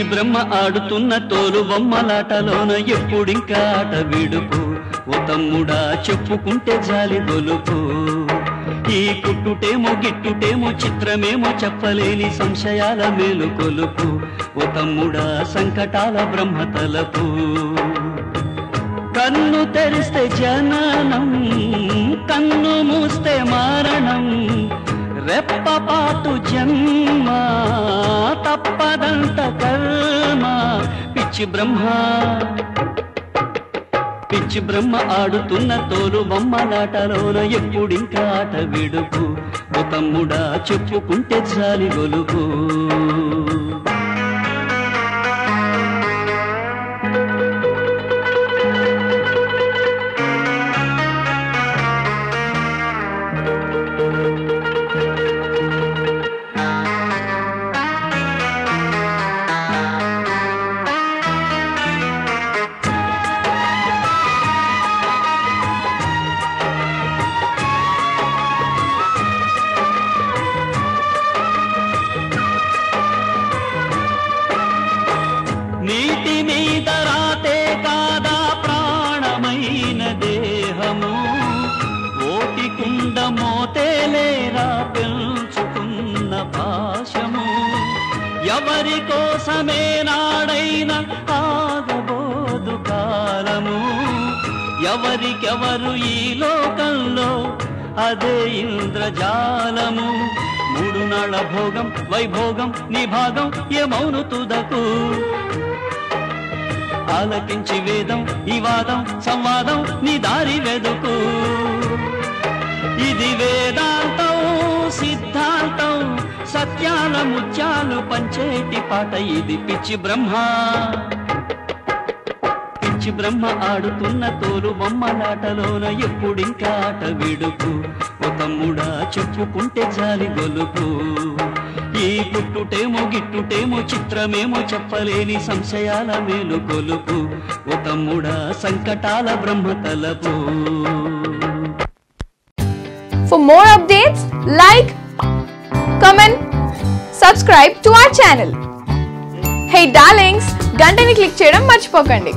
పిచ్చి బ్రహ్మ ఆడుతున్న తోలు బొమ్మలాటలోన ఎప్పుడింకా ఆట విడుపు ఓ తమ్ముడా చెప్పుకుంటే జాలి గొలుపు. ఈ కుట్టుటేమో గిట్టుటేమో చిత్రమేమో చెప్పలేని సంశయాల మేలు కొలుపు. ఓ తమ్ముడా సంకటాల బ్రహ్మ తలపు. కన్ను తెరిస్తే జననం కన్ను మూస్తే మారణం. రెప్పపాటు జన్మ తప్పదంత కర్మ. పిచ్చి బ్రహ్మ పిచ్చి బ్రహ్మ ఆడుతున్న తోలు బొమ్మలాటలోన ఎప్పుడింకా ఆట విడుపు. ఒక తమ్ముడా చెప్పుకుంటే జాలి గొలుపు. ఎవరి కోసమే నాడైన ఆగబోదు కాలము. ఎవరికెవరు ఈ లోకంలో? అదే ఇంద్రజాలము. మూడు నాళ్ళ భోగం వైభోగం నీ భాగం ఏమౌను తుదకు? ఆలకించి వేదం ఈ వాదం సంవాదం నీ దారి వెదుకు. ఇది వే ముత్యాల ముత్యాలు పంచేటి పాట ఇది పిచ్చి బ్రహ్మ. పిచ్చి బ్రహ్మ ఆడుతున్న తోలు బొమ్మలాటలోన ఎప్పుడింకా ఆట విడుపు. ఓ తమ్ముడా చెప్పుకుంటే జాలి గొలుపు. ఈ పుట్టుటేమో గిట్టుటేమో చిత్రమేమో చెప్పలేని సంశయాల మేలు కొలుపు. ఓ తమ్ముడా సంకటాల బ్రహ్మ తలపు. For more updates, like, comment, subscribe to our channel hey darlings గంటని click చేయడం మర్చిపోకండి.